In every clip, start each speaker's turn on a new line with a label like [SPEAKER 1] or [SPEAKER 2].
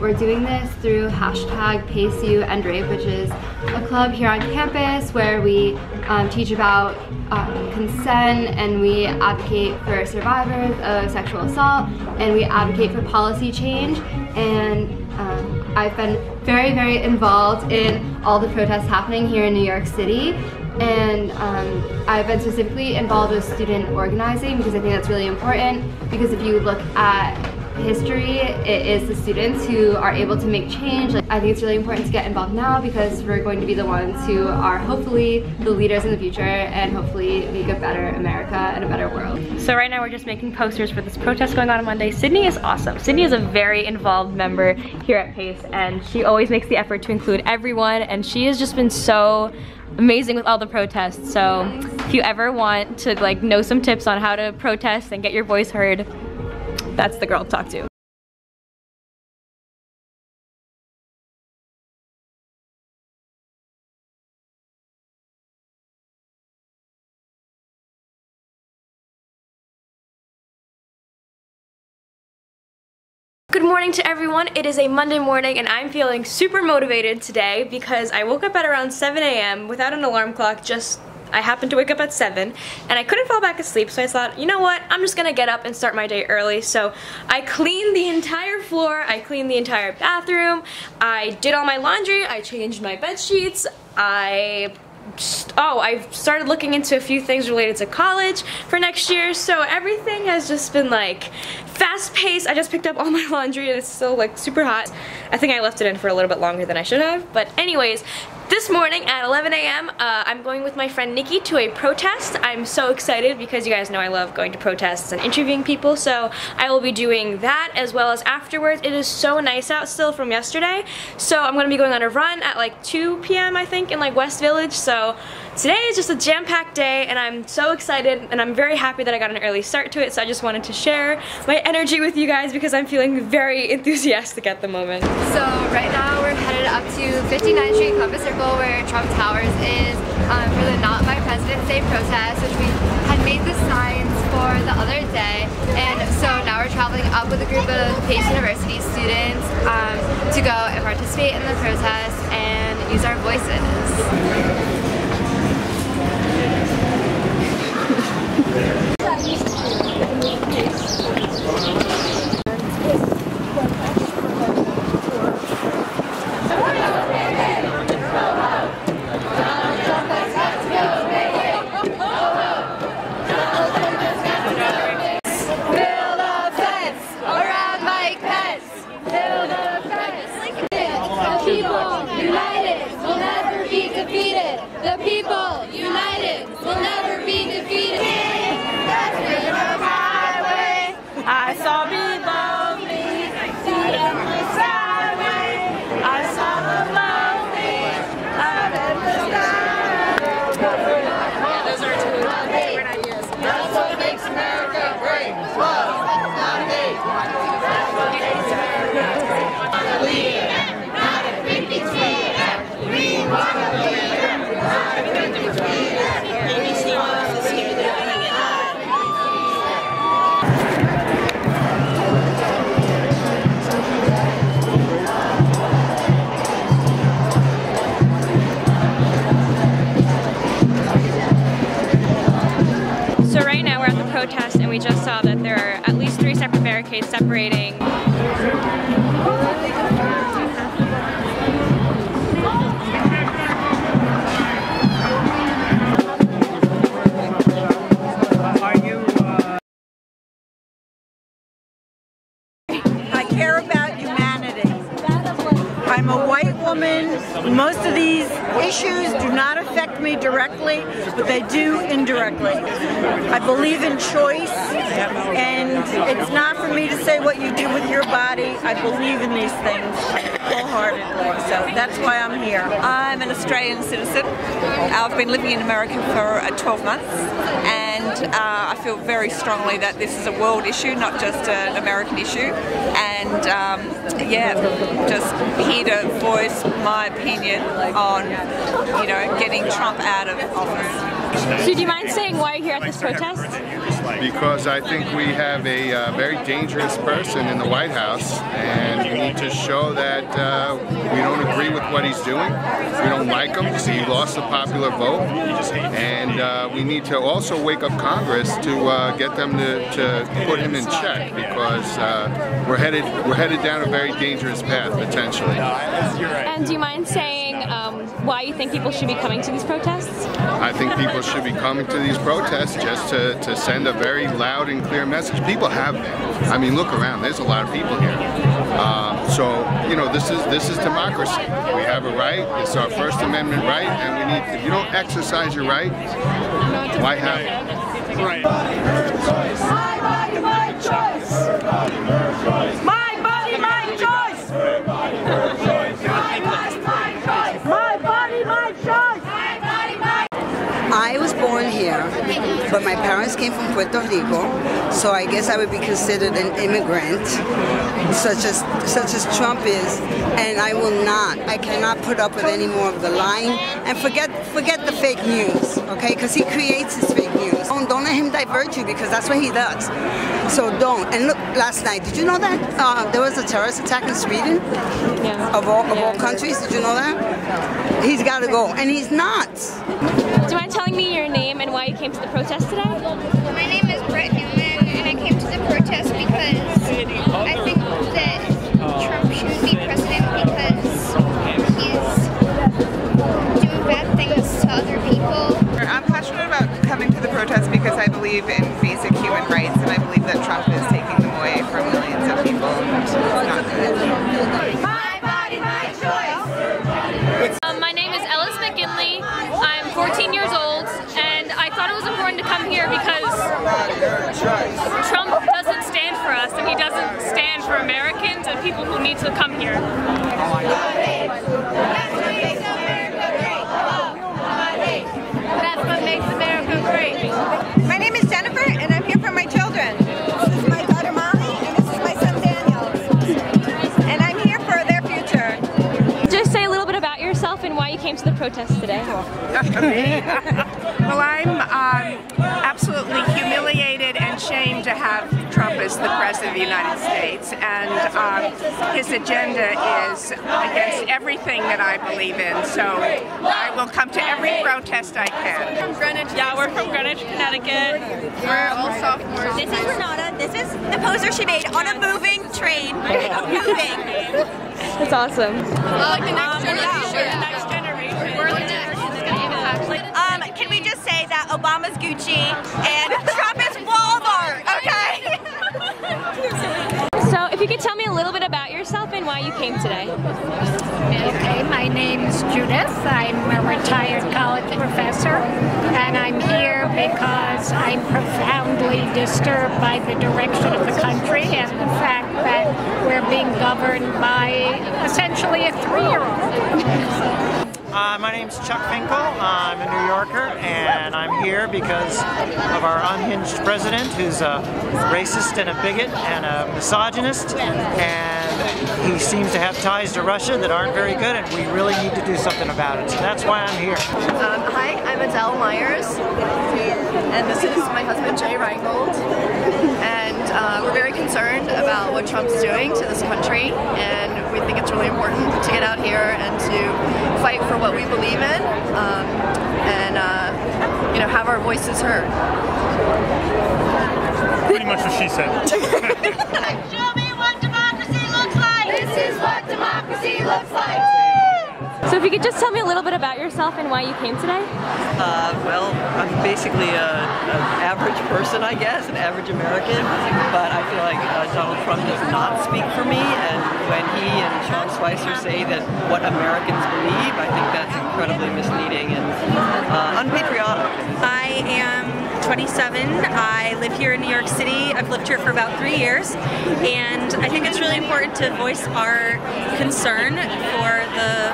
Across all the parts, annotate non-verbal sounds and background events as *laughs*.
[SPEAKER 1] We're doing this through hashtag PACEU and Rave, which is a club here on campus where we um, teach about um, consent and we advocate for survivors of sexual assault and we advocate for policy change. And um, I've been very, very involved in all the protests happening here in New York City. And um, I've been specifically involved with student organizing because I think that's really important because if you look at history, it is the students who are able to make change. Like, I think it's really important to get involved now because we're going to be the ones who are hopefully the leaders in the future and hopefully make a better America and a better world.
[SPEAKER 2] So right now we're just making posters for this protest going on on Monday. Sydney is awesome. Sydney is a very involved member here at PACE and she always makes the effort to include everyone and she has just been so amazing with all the protests. So if you ever want to like know some tips on how to protest and get your voice heard, that's the girl to talk to. Good morning to everyone. It is a Monday morning and I'm feeling super motivated today because I woke up at around 7 a.m. without an alarm clock just I happened to wake up at 7 and I couldn't fall back asleep so I thought, you know what, I'm just gonna get up and start my day early. So I cleaned the entire floor, I cleaned the entire bathroom, I did all my laundry, I changed my bed sheets, I oh, I've started looking into a few things related to college for next year, so everything has just been like fast paced. I just picked up all *laughs* my laundry and it's still like super hot. I think I left it in for a little bit longer than I should have, but anyways, this morning at 11 a.m. Uh, I'm going with my friend Nikki to a protest. I'm so excited because you guys know I love going to protests and interviewing people so I will be doing that as well as afterwards. It is so nice out still from yesterday so I'm going to be going on a run at like 2 p.m. I think in like West Village so today is just a jam-packed day and I'm so excited and I'm very happy that I got an early start to it so I just wanted to share my energy with you guys because I'm feeling very *laughs* enthusiastic at the moment.
[SPEAKER 1] So right now we're headed up to 59th Street Columbus Circle where Trump Towers is um, for the Not My President's Day protest, which we had made the signs for the other day. And so now we're traveling up with a group of Pace University students um, to go and participate in the protest and use our voices.
[SPEAKER 2] We just saw that there are at least three separate barricades separating. I care about humanity.
[SPEAKER 3] I'm a white woman. Most of these issues do not affect me directly, but they do indirectly. I believe in choice, and it's not for me to say what you do with your body. I believe in these things wholeheartedly, so that's why I'm here.
[SPEAKER 4] I'm an Australian citizen. I've been living in America for uh, 12 months, and uh, I feel very strongly that this is a world issue, not just an American issue. And um, yeah, just here to voice my opinion on, you know, getting Trump out of office.
[SPEAKER 2] So do you mind saying why you're here at this protest?
[SPEAKER 5] because I think we have a uh, very dangerous person in the White House, and we need to show that uh, we don't agree with what he's doing. We don't like him. Because he lost the popular vote, and uh, we need to also wake up Congress to uh, get them to, to put him in check because uh, we're headed we're headed down a very dangerous path potentially.
[SPEAKER 2] And do you mind saying why do you think people should be coming to these protests?
[SPEAKER 5] I think people should be coming to these protests just to, to send a very loud and clear message. People have been. I mean, look around. There's a lot of people here. Uh, so you know, this is this is democracy. We have a right. It's our First Amendment right, and we need. If you don't exercise your right, why have it?
[SPEAKER 6] Right.
[SPEAKER 7] Born here, but my parents came from Puerto Rico, so I guess I would be considered an immigrant, such as such as Trump is, and I will not. I cannot put up with any more of the lying and forget forget the fake news, okay? Because he creates his fake news. Don't, don't let him divert you because that's what he does. So don't. And look, last night, did you know that uh, there was a terrorist attack in Sweden?
[SPEAKER 2] Yeah.
[SPEAKER 7] Of all of
[SPEAKER 2] Yeah.
[SPEAKER 7] all countries, did you know that? He's got to go, and he's not.
[SPEAKER 2] Do you mind telling me your name and why you came to the protest today?
[SPEAKER 8] My name is Brett Newman, and I came to the protest because I think that Trump shouldn't be president because he's doing bad things to other people.
[SPEAKER 4] I'm passionate about coming to the protest because I believe in
[SPEAKER 2] here because Trump doesn't stand for us, and he doesn't stand for Americans and people who need to come here.
[SPEAKER 8] That's what makes America great. That's what makes America great.
[SPEAKER 4] My name is Jennifer and I'm here for my children. This is my daughter Molly and this is my son Daniel. And I'm here for their future.
[SPEAKER 2] Just say a little bit about yourself and why you came to the protest today. *laughs*
[SPEAKER 9] Well, I'm um, Trump as the President of the United States. And um, his agenda is against everything that I believe in. So I will come to every protest I can.
[SPEAKER 2] From Greenwich. Yeah, we're from Greenwich, Connecticut.
[SPEAKER 8] We're all sophomores.
[SPEAKER 10] This is Renata. This is the poster she made on a moving train. *laughs* moving.
[SPEAKER 2] That's awesome.
[SPEAKER 8] I like the next generation.
[SPEAKER 2] next generation.
[SPEAKER 8] We're the generation that's going to impact.
[SPEAKER 10] Um, can we just say that Obama's Gucci and
[SPEAKER 2] little bit about yourself and why you came today.
[SPEAKER 11] Okay, my name is Judith. I'm a retired college professor, and I'm here because I'm profoundly disturbed by the direction of the country and the fact that we're being governed by essentially a three-year-old. *laughs*
[SPEAKER 12] Uh, my name's Chuck Finkel. I'm a New Yorker, and I'm here because of our unhinged president, who's a racist and a bigot and a misogynist, and he seems to have ties to Russia that aren't very good, and we really need to do something about it. So that's why I'm here.
[SPEAKER 8] Um, hi, I'm Adele Myers, and this is my husband Jay Reingold. And uh, we're very concerned what Trump's doing to this country, and we think it's really important to get out here and to fight for what we believe in, um, and uh, you know have our voices heard.
[SPEAKER 6] Pretty much what she said. *laughs*
[SPEAKER 8] Show me what democracy looks like. This is what democracy looks like.
[SPEAKER 2] So, if you could just tell me a little bit about yourself and why you came today.
[SPEAKER 13] Uh, well, I'm basically an average person, I guess, an average American, but I feel like uh, Donald Trump does not speak for me, and when he and Sean Spicer say that what Americans believe, I think that's incredibly misleading and uh, unpatriotic.
[SPEAKER 10] I am 27. I live here in New York City. I've lived here for about three years, and I think it's really important to voice our concern for the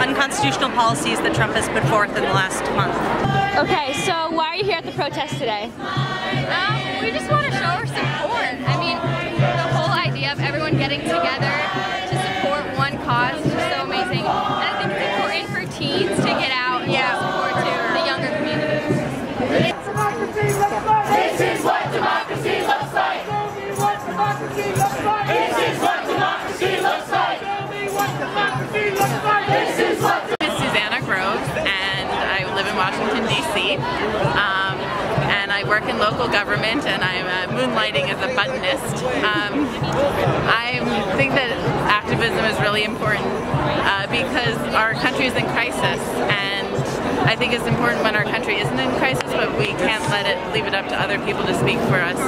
[SPEAKER 10] unconstitutional policies that Trump has put forth in the last month.
[SPEAKER 2] Okay, so why are you here at the protest today?
[SPEAKER 1] Um, we just want to show our support. I mean, the whole idea of everyone getting together to support one cause is just so amazing. And I think it's important for teens I'm Susanna Groves, and I live in Washington, D.C. Um,
[SPEAKER 3] and I work in local government, and I'm uh,
[SPEAKER 6] moonlighting as a buttonist. Um, I think that activism is really important uh, because our country is in crisis, and I think it's important when our country isn't in crisis, but we can't let it leave it up to other people to speak for us.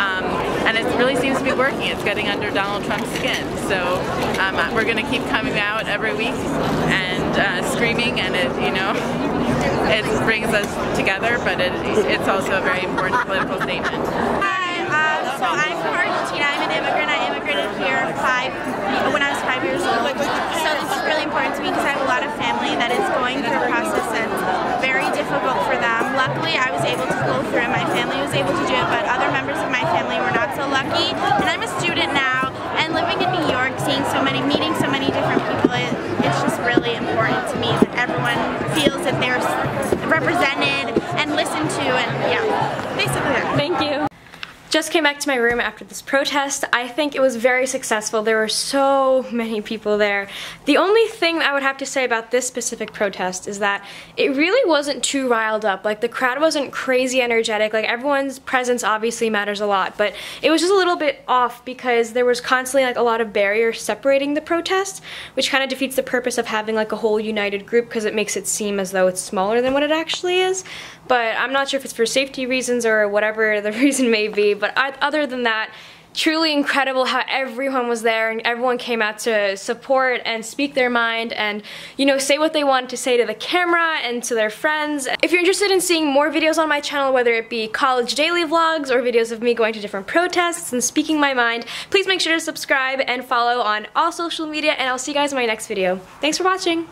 [SPEAKER 6] Um, and it really seems to be working. It's getting under Donald Trump's skin. So um, we're going to keep coming out every week and uh, screaming and it, you know, *laughs* it brings us together, but it, it's also a very important political statement.
[SPEAKER 14] Hi, um, so I'm from Argentina. I'm an immigrant. I immigrated here five when I was five years old. So this is really important to me because I have a lot of family that is going through a process that's very difficult for them. Luckily, I was able to go through it. My family was able to do it, but other members of my family were not lucky. And I'm a student now, and living in New York, seeing so many, meeting so many different people, it, it's just really important to me that everyone feels that they're represented and listened to, and yeah, basically that.
[SPEAKER 2] Thank you. Just came back to my room after this protest. I think it was very successful. There were so many people there. The only thing I would have to say about this specific protest is that it really wasn't too riled up. Like the crowd wasn't crazy energetic. Like everyone's presence obviously matters a lot, but it was just a little bit off because there was constantly like a lot of barriers separating the protest, which kind of defeats the purpose of having like a whole united group because it makes it seem as though it's smaller than what it actually is. But I'm not sure if it's for safety reasons or whatever *laughs* the reason may be, but I, other than that, truly incredible how everyone was there and everyone came out to support and speak their mind and you know say what they wanted to say to the camera and to their friends. If you're interested in seeing more videos on my channel whether it be college daily vlogs or videos of me going to different protests and speaking my mind please make sure to subscribe and follow on all social media and I'll see you guys in my next video. Thanks for watching!